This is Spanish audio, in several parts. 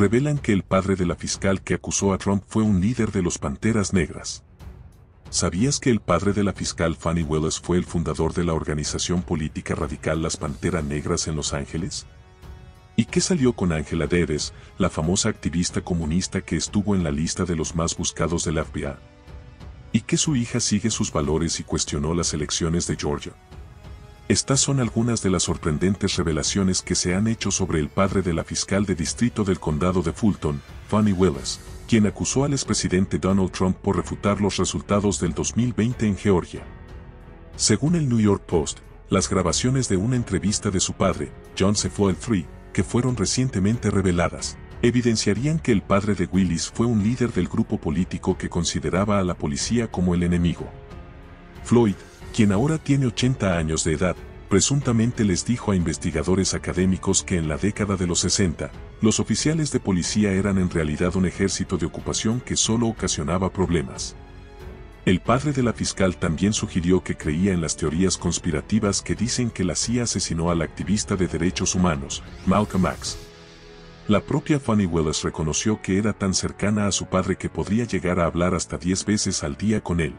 revelan que el padre de la fiscal que acusó a Trump fue un líder de los Panteras Negras. ¿Sabías que el padre de la fiscal Fanny Willis fue el fundador de la organización política radical Las Panteras Negras en Los Ángeles? ¿Y qué salió con Angela Davis, la famosa activista comunista que estuvo en la lista de los más buscados del FBI? ¿Y que su hija sigue sus valores y cuestionó las elecciones de Georgia? Estas son algunas de las sorprendentes revelaciones que se han hecho sobre el padre de la fiscal de distrito del condado de Fulton, Fanny Willis, quien acusó al expresidente Donald Trump por refutar los resultados del 2020 en Georgia. Según el New York Post, las grabaciones de una entrevista de su padre, John C. Floyd III, que fueron recientemente reveladas, evidenciarían que el padre de Willis fue un líder del grupo político que consideraba a la policía como el enemigo. Floyd, quien ahora tiene 80 años de edad, presuntamente les dijo a investigadores académicos que en la década de los 60, los oficiales de policía eran en realidad un ejército de ocupación que solo ocasionaba problemas. El padre de la fiscal también sugirió que creía en las teorías conspirativas que dicen que la CIA asesinó al activista de derechos humanos, Malcolm X. La propia Fanny Willis reconoció que era tan cercana a su padre que podría llegar a hablar hasta 10 veces al día con él.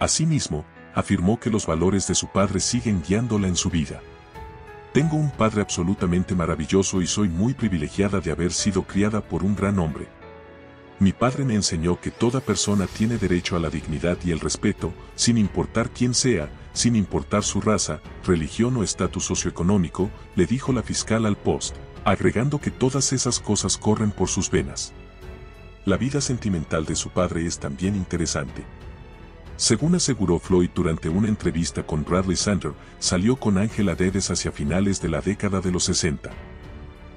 Asimismo, afirmó que los valores de su padre siguen guiándola en su vida. Tengo un padre absolutamente maravilloso y soy muy privilegiada de haber sido criada por un gran hombre. Mi padre me enseñó que toda persona tiene derecho a la dignidad y el respeto, sin importar quién sea, sin importar su raza, religión o estatus socioeconómico, le dijo la fiscal al Post, agregando que todas esas cosas corren por sus venas. La vida sentimental de su padre es también interesante. Según aseguró Floyd durante una entrevista con Bradley Sander, salió con Angela Davis hacia finales de la década de los 60.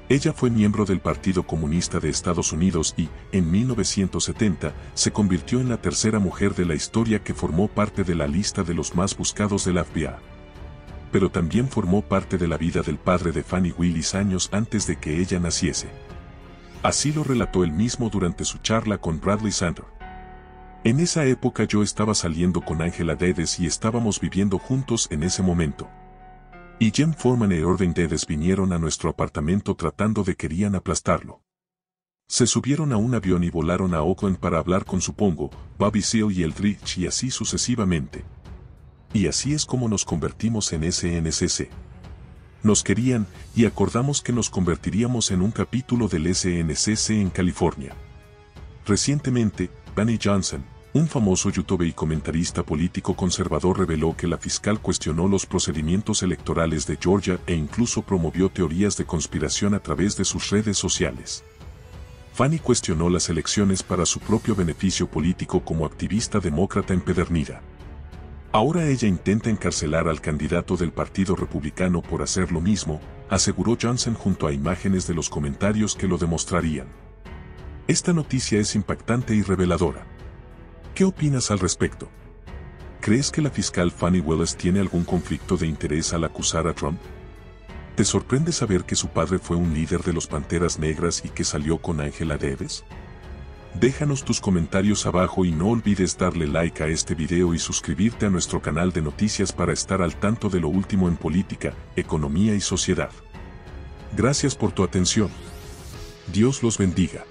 Ella fue miembro del Partido Comunista de Estados Unidos y, en 1970, se convirtió en la tercera mujer de la historia que formó parte de la lista de los más buscados del FBI. Pero también formó parte de la vida del padre de Fanny Willis años antes de que ella naciese. Así lo relató él mismo durante su charla con Bradley Sander. En esa época yo estaba saliendo con Angela Dedes y estábamos viviendo juntos en ese momento. Y Jem Foreman y Orden Dedes vinieron a nuestro apartamento tratando de querían aplastarlo. Se subieron a un avión y volaron a Oakland para hablar con supongo, Bobby Seal y Eldridge y así sucesivamente. Y así es como nos convertimos en SNCC. Nos querían, y acordamos que nos convertiríamos en un capítulo del SNCC en California. Recientemente, Benny Johnson, un famoso youtuber y comentarista político conservador reveló que la fiscal cuestionó los procedimientos electorales de Georgia e incluso promovió teorías de conspiración a través de sus redes sociales. Fanny cuestionó las elecciones para su propio beneficio político como activista demócrata empedernida. Ahora ella intenta encarcelar al candidato del Partido Republicano por hacer lo mismo, aseguró Johnson junto a imágenes de los comentarios que lo demostrarían. Esta noticia es impactante y reveladora. ¿Qué opinas al respecto? ¿Crees que la fiscal Fanny Willis tiene algún conflicto de interés al acusar a Trump? ¿Te sorprende saber que su padre fue un líder de los Panteras Negras y que salió con Angela Davis? Déjanos tus comentarios abajo y no olvides darle like a este video y suscribirte a nuestro canal de noticias para estar al tanto de lo último en política, economía y sociedad. Gracias por tu atención. Dios los bendiga.